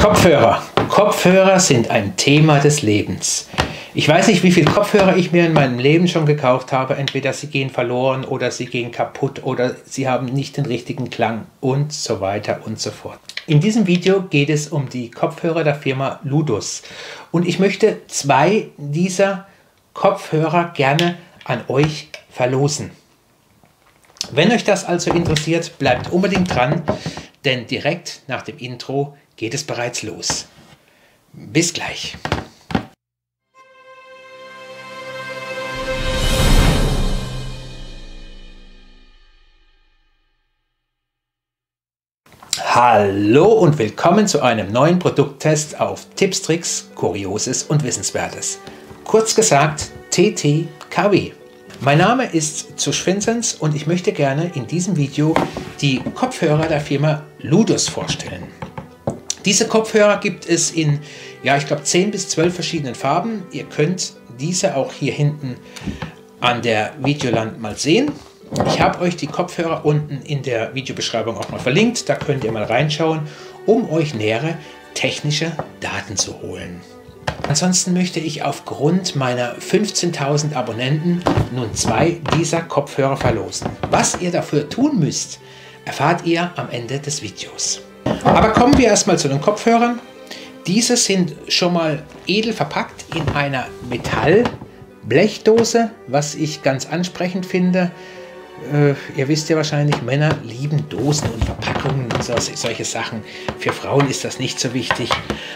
Kopfhörer. Kopfhörer sind ein Thema des Lebens. Ich weiß nicht, wie viele Kopfhörer ich mir in meinem Leben schon gekauft habe. Entweder sie gehen verloren oder sie gehen kaputt oder sie haben nicht den richtigen Klang und so weiter und so fort. In diesem Video geht es um die Kopfhörer der Firma Ludus. Und ich möchte zwei dieser Kopfhörer gerne an euch verlosen. Wenn euch das also interessiert, bleibt unbedingt dran, denn direkt nach dem Intro geht es bereits los. Bis gleich. Hallo und willkommen zu einem neuen Produkttest auf Tipps, Tricks, Kurioses und Wissenswertes. Kurz gesagt TTKW. Mein Name ist Zusch Vincents und ich möchte gerne in diesem Video die Kopfhörer der Firma Ludus vorstellen. Diese Kopfhörer gibt es in, ja, ich glaube 10 bis 12 verschiedenen Farben. Ihr könnt diese auch hier hinten an der Videoland mal sehen. Ich habe euch die Kopfhörer unten in der Videobeschreibung auch mal verlinkt. Da könnt ihr mal reinschauen, um euch nähere technische Daten zu holen. Ansonsten möchte ich aufgrund meiner 15.000 Abonnenten nun zwei dieser Kopfhörer verlosen. Was ihr dafür tun müsst, erfahrt ihr am Ende des Videos. Aber kommen wir erstmal zu den Kopfhörern. Diese sind schon mal edel verpackt in einer Metallblechdose, was ich ganz ansprechend finde. Äh, ihr wisst ja wahrscheinlich, Männer lieben Dosen und Verpackungen und so, solche Sachen. Für Frauen ist das nicht so wichtig.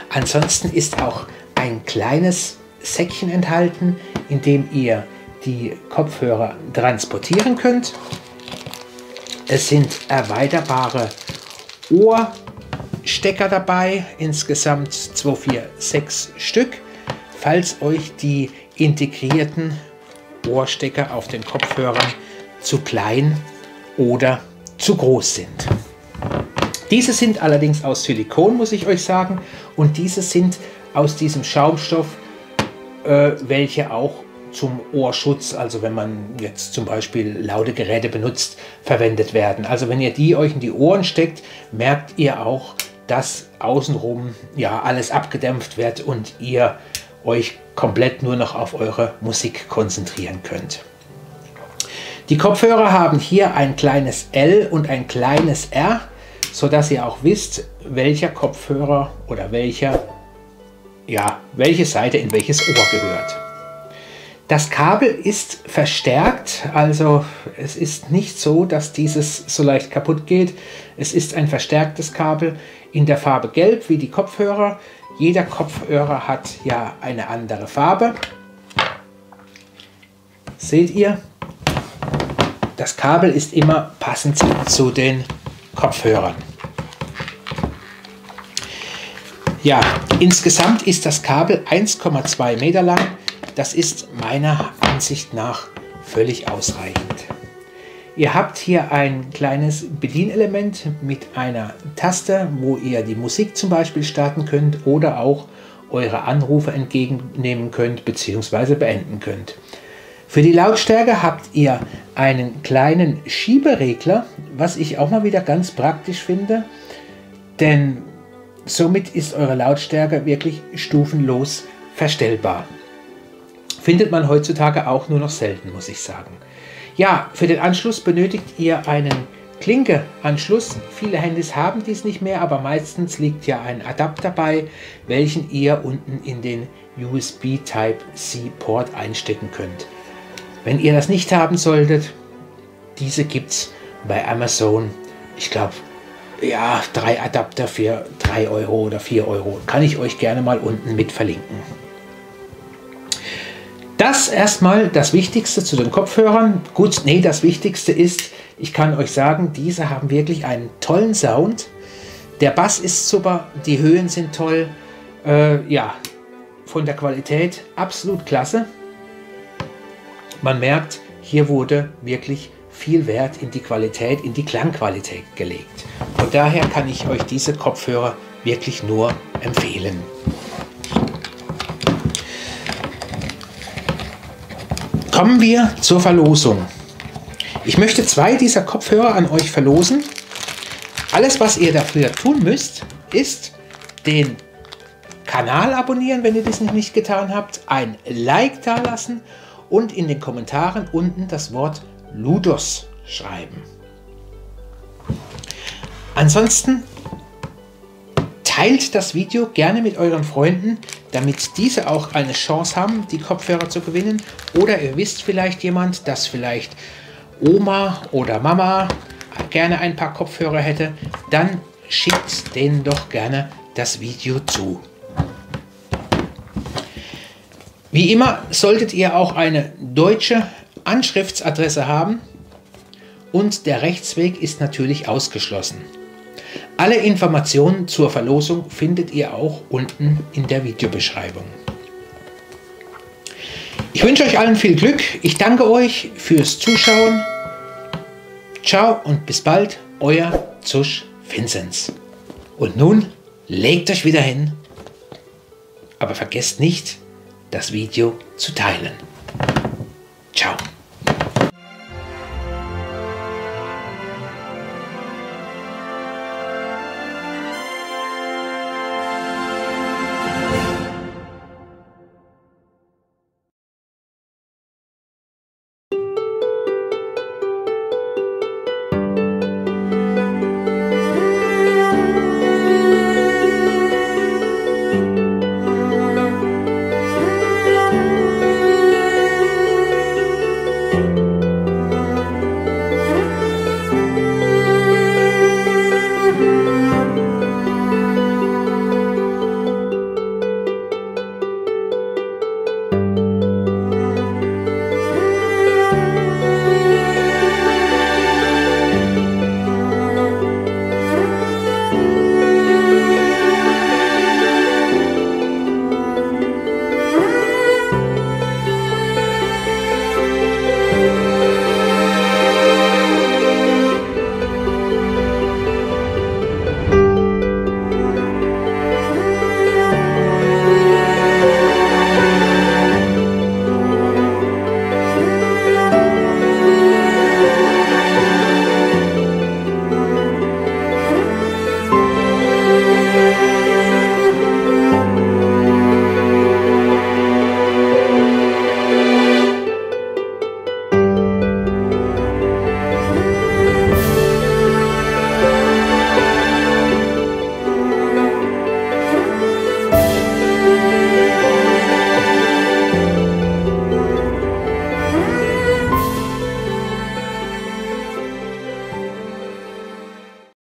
Ansonsten ist auch ein kleines Säckchen enthalten, in dem ihr die Kopfhörer transportieren könnt. Es sind erweiterbare Ohrstecker dabei, insgesamt 2, 4, 6 Stück. Falls euch die integrierten Ohrstecker auf den Kopfhörern zu klein oder zu groß sind. Diese sind allerdings aus Silikon, muss ich euch sagen, und diese sind aus diesem Schaumstoff, äh, welche auch zum Ohrschutz, also wenn man jetzt zum Beispiel laute Geräte benutzt, verwendet werden. Also wenn ihr die euch in die Ohren steckt, merkt ihr auch, dass außenrum ja alles abgedämpft wird und ihr euch komplett nur noch auf eure Musik konzentrieren könnt. Die Kopfhörer haben hier ein kleines L und ein kleines R, sodass ihr auch wisst, welcher Kopfhörer oder welcher, ja, welche Seite in welches Ohr gehört. Das Kabel ist verstärkt, also es ist nicht so, dass dieses so leicht kaputt geht. Es ist ein verstärktes Kabel in der Farbe Gelb wie die Kopfhörer. Jeder Kopfhörer hat ja eine andere Farbe. Seht ihr? Das Kabel ist immer passend zu den Kopfhörern. Ja, insgesamt ist das Kabel 1,2 Meter lang. Das ist meiner Ansicht nach völlig ausreichend. Ihr habt hier ein kleines Bedienelement mit einer Taste, wo ihr die Musik zum Beispiel starten könnt oder auch eure Anrufe entgegennehmen könnt bzw. beenden könnt. Für die Lautstärke habt ihr einen kleinen Schieberegler, was ich auch mal wieder ganz praktisch finde, denn somit ist eure Lautstärke wirklich stufenlos verstellbar. Findet man heutzutage auch nur noch selten, muss ich sagen. Ja, für den Anschluss benötigt ihr einen Klinke-Anschluss. Viele Handys haben dies nicht mehr, aber meistens liegt ja ein Adapter bei, welchen ihr unten in den USB Type-C Port einstecken könnt. Wenn ihr das nicht haben solltet, diese gibt es bei Amazon. Ich glaube, ja, drei Adapter für 3 Euro oder 4 Euro. Kann ich euch gerne mal unten mit verlinken. Das erstmal das Wichtigste zu den Kopfhörern. Gut, nee, das Wichtigste ist, ich kann euch sagen, diese haben wirklich einen tollen Sound. Der Bass ist super, die Höhen sind toll. Äh, ja, von der Qualität absolut klasse. Man merkt, hier wurde wirklich viel Wert in die Qualität, in die Klangqualität gelegt. Und daher kann ich euch diese Kopfhörer wirklich nur empfehlen. Kommen wir zur Verlosung. Ich möchte zwei dieser Kopfhörer an euch verlosen. Alles, was ihr dafür tun müsst, ist den Kanal abonnieren, wenn ihr das noch nicht getan habt, ein Like da lassen und in den Kommentaren unten das Wort Ludos schreiben. Ansonsten teilt das Video gerne mit euren Freunden, damit diese auch eine Chance haben, die Kopfhörer zu gewinnen. Oder ihr wisst vielleicht jemand, dass vielleicht Oma oder Mama gerne ein paar Kopfhörer hätte, dann schickt denen doch gerne das Video zu. Wie immer solltet ihr auch eine deutsche Anschriftsadresse haben und der Rechtsweg ist natürlich ausgeschlossen. Alle Informationen zur Verlosung findet ihr auch unten in der Videobeschreibung. Ich wünsche euch allen viel Glück. Ich danke euch fürs Zuschauen. Ciao und bis bald, euer Zusch Vinzenz. Und nun legt euch wieder hin, aber vergesst nicht, das Video zu teilen.